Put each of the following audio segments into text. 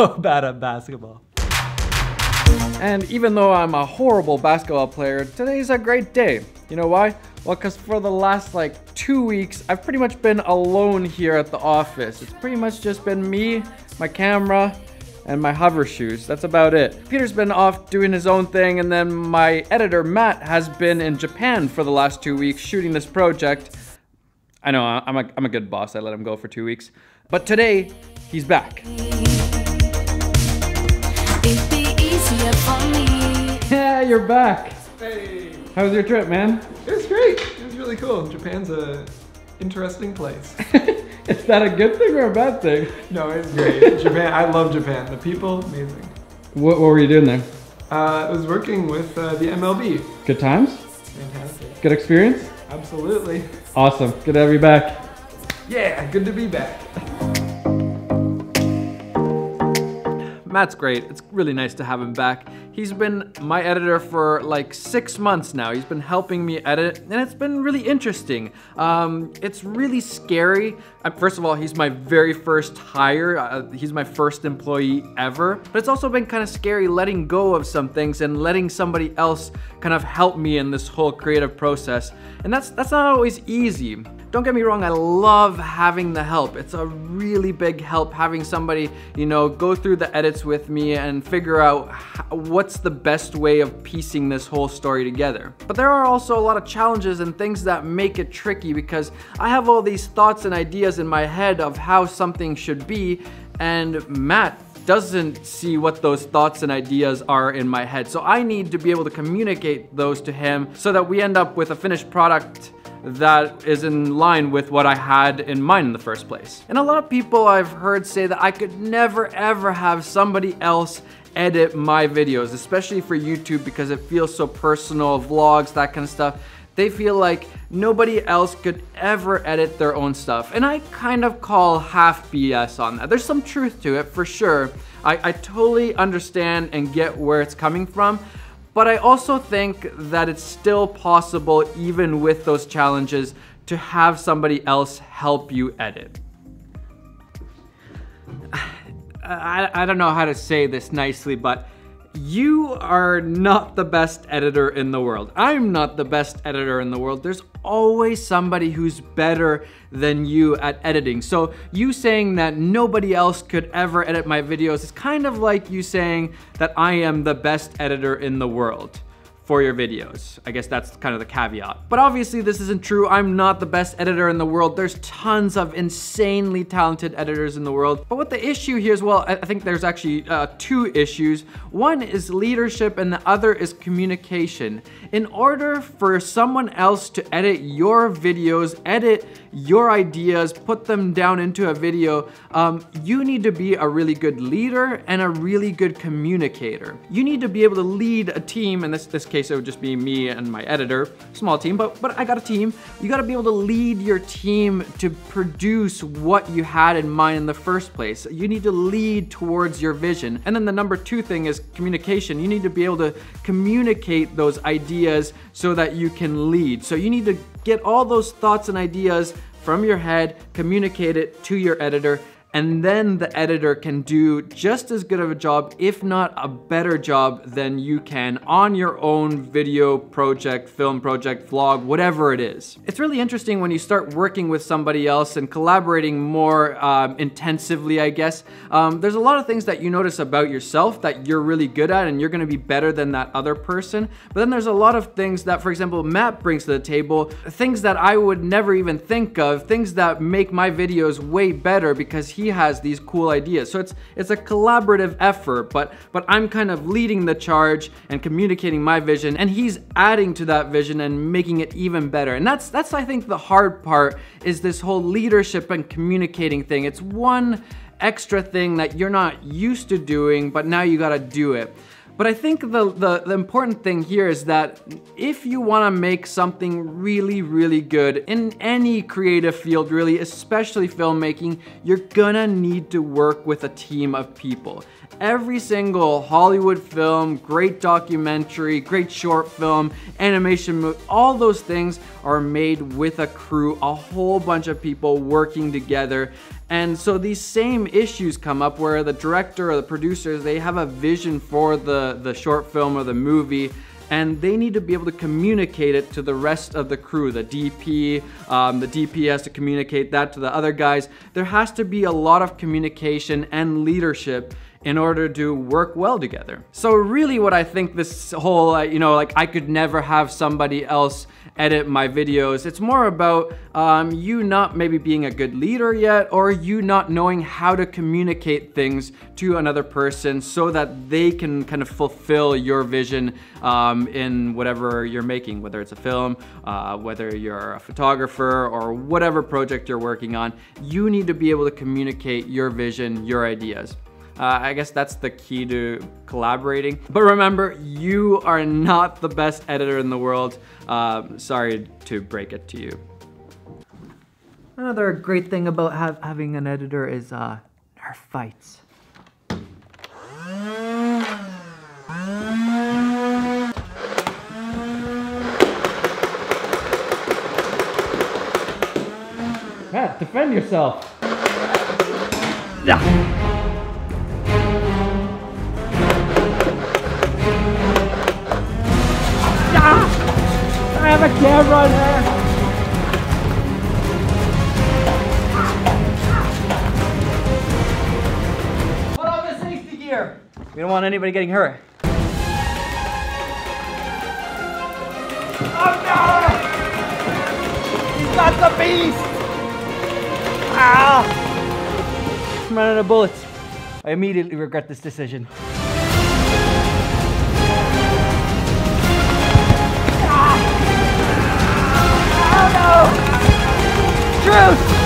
so bad at basketball. And even though I'm a horrible basketball player, today's a great day. You know why? Well, because for the last like two weeks, I've pretty much been alone here at the office. It's pretty much just been me, my camera, and my hover shoes. That's about it. Peter's been off doing his own thing, and then my editor, Matt, has been in Japan for the last two weeks shooting this project. I know, I'm a, I'm a good boss. I let him go for two weeks. But today, he's back. You're back. Hey, How was your trip, man? it was great. It was really cool. Japan's a interesting place. Is that a good thing or a bad thing? No, it's great. Japan, I love Japan. The people, amazing. What, what were you doing there? Uh, I was working with uh, the MLB. Good times? Fantastic. Good experience? Absolutely. Awesome. Good to have you back. Yeah, good to be back. Matt's great. It's really nice to have him back. He's been my editor for like six months now. He's been helping me edit, and it's been really interesting. Um, it's really scary. Uh, first of all, he's my very first hire. Uh, he's my first employee ever. But it's also been kind of scary letting go of some things and letting somebody else kind of help me in this whole creative process. And that's that's not always easy. Don't get me wrong, I love having the help. It's a really big help having somebody, you know, go through the edits with me and figure out what's the best way of piecing this whole story together. But there are also a lot of challenges and things that make it tricky because I have all these thoughts and ideas in my head of how something should be, and Matt doesn't see what those thoughts and ideas are in my head. So I need to be able to communicate those to him so that we end up with a finished product that is in line with what I had in mind in the first place. And a lot of people I've heard say that I could never ever have somebody else edit my videos, especially for YouTube because it feels so personal, vlogs, that kind of stuff. They feel like nobody else could ever edit their own stuff. And I kind of call half BS on that. There's some truth to it for sure. I, I totally understand and get where it's coming from. But I also think that it's still possible, even with those challenges, to have somebody else help you edit. I, I don't know how to say this nicely, but you are not the best editor in the world. I'm not the best editor in the world. There's always somebody who's better than you at editing. So you saying that nobody else could ever edit my videos is kind of like you saying that I am the best editor in the world for your videos. I guess that's kind of the caveat. But obviously this isn't true. I'm not the best editor in the world. There's tons of insanely talented editors in the world. But what the issue here is, well, I think there's actually uh, two issues. One is leadership and the other is communication. In order for someone else to edit your videos, edit your ideas, put them down into a video, um, you need to be a really good leader and a really good communicator. You need to be able to lead a team, in this, this case it would just be me and my editor, small team, but, but I got a team. You gotta be able to lead your team to produce what you had in mind in the first place. You need to lead towards your vision. And then the number two thing is communication. You need to be able to communicate those ideas so that you can lead. So you need to get all those thoughts and ideas from your head, communicate it to your editor, and then the editor can do just as good of a job, if not a better job than you can on your own video project, film project, vlog, whatever it is. It's really interesting when you start working with somebody else and collaborating more um, intensively, I guess. Um, there's a lot of things that you notice about yourself that you're really good at and you're gonna be better than that other person. But then there's a lot of things that, for example, Matt brings to the table, things that I would never even think of, things that make my videos way better because he he has these cool ideas. So it's it's a collaborative effort, but but I'm kind of leading the charge and communicating my vision and he's adding to that vision and making it even better. And that's that's I think the hard part is this whole leadership and communicating thing. It's one extra thing that you're not used to doing, but now you got to do it. But I think the, the, the, important thing here is that if you wanna make something really, really good in any creative field, really, especially filmmaking, you're gonna need to work with a team of people. Every single Hollywood film, great documentary, great short film, animation movie, all those things are made with a crew, a whole bunch of people working together. And so these same issues come up where the director or the producers, they have a vision for the, the short film or the movie and they need to be able to communicate it to the rest of the crew, the DP, um, the DP has to communicate that to the other guys. There has to be a lot of communication and leadership in order to work well together. So really what I think this whole, uh, you know, like I could never have somebody else edit my videos. It's more about um, you not maybe being a good leader yet or you not knowing how to communicate things to another person so that they can kind of fulfill your vision um, in whatever you're making, whether it's a film, uh, whether you're a photographer or whatever project you're working on. You need to be able to communicate your vision, your ideas. Uh, I guess that's the key to collaborating. But remember, you are not the best editor in the world. Uh, sorry to break it to you. Another great thing about have, having an editor is uh, Nerf fights. Matt, defend yourself. Yeah. Have a camera on her. Put on the safety gear. We don't want anybody getting hurt. Oh no! He's got the beast! Ah! I'm running out of bullets. I immediately regret this decision.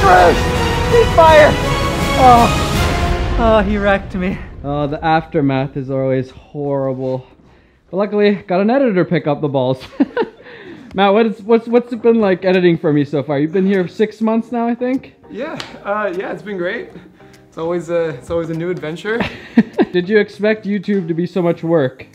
Truce! Truce! Cease fire! Oh, oh, he wrecked me. Oh, the aftermath is always horrible. But luckily, got an editor pick up the balls. Matt, what's what's what's it been like editing for me so far? You've been here six months now, I think. Yeah, uh, yeah, it's been great. It's always a it's always a new adventure. Did you expect YouTube to be so much work?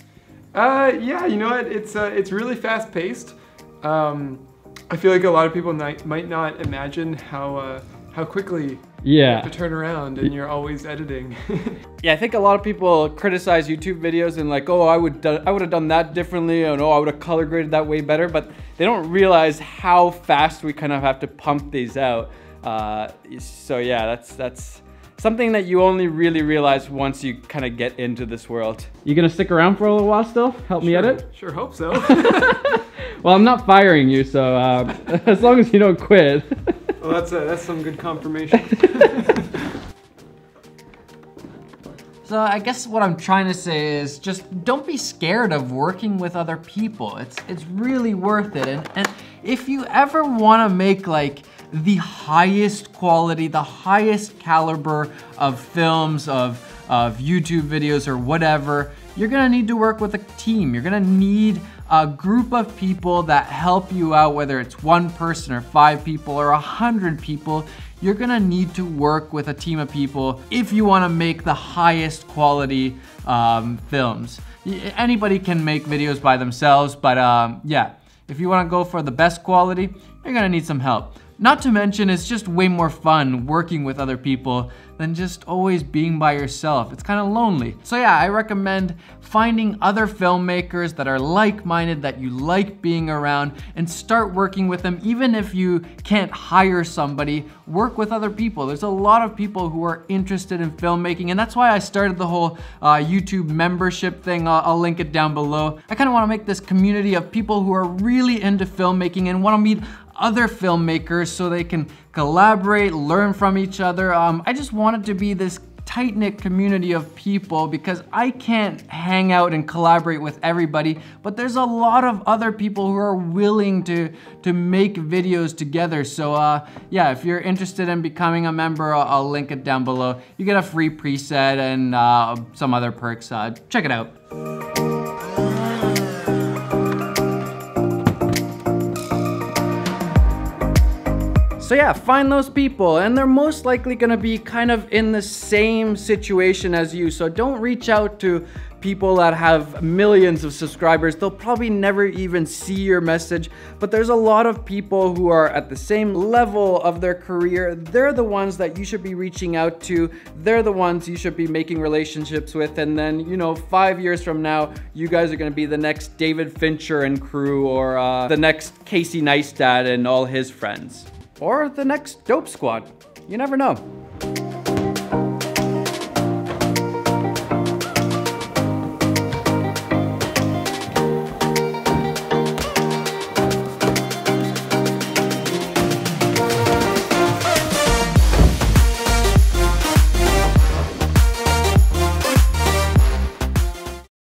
Uh, yeah, you know what? It's uh, it's really fast paced. Um, I feel like a lot of people might, might not imagine how uh, how quickly yeah. you have to turn around and you're always editing. yeah, I think a lot of people criticize YouTube videos and like, oh, I would I would have done that differently, and oh, I would have color graded that way better, but they don't realize how fast we kind of have to pump these out. Uh, so yeah, that's that's something that you only really realize once you kind of get into this world. You gonna stick around for a little while still? Help sure, me edit? Sure, hope so. well, I'm not firing you, so uh, as long as you don't quit. well, that's a, that's some good confirmation. So I guess what I'm trying to say is just don't be scared of working with other people. It's it's really worth it. And and if you ever want to make like the highest quality, the highest caliber of films, of of YouTube videos or whatever, you're gonna need to work with a team. You're gonna need a group of people that help you out, whether it's one person or five people or a hundred people, you're gonna need to work with a team of people if you wanna make the highest quality um, films. Anybody can make videos by themselves, but um, yeah, if you wanna go for the best quality, you're gonna need some help. Not to mention, it's just way more fun working with other people than just always being by yourself. It's kind of lonely. So yeah, I recommend finding other filmmakers that are like-minded, that you like being around, and start working with them. Even if you can't hire somebody, work with other people. There's a lot of people who are interested in filmmaking, and that's why I started the whole uh, YouTube membership thing. I'll, I'll link it down below. I kind of want to make this community of people who are really into filmmaking and want to meet other filmmakers so they can collaborate, learn from each other. Um, I just want it to be this tight-knit community of people because I can't hang out and collaborate with everybody, but there's a lot of other people who are willing to, to make videos together. So uh, yeah, if you're interested in becoming a member, I'll, I'll link it down below. You get a free preset and uh, some other perks. Uh, check it out. So yeah, find those people and they're most likely gonna be kind of in the same situation as you. So don't reach out to people that have millions of subscribers. They'll probably never even see your message, but there's a lot of people who are at the same level of their career. They're the ones that you should be reaching out to. They're the ones you should be making relationships with. And then, you know, five years from now, you guys are to be the next David Fincher and crew or uh, the next Casey Neistat and all his friends or the next Dope Squad. You never know.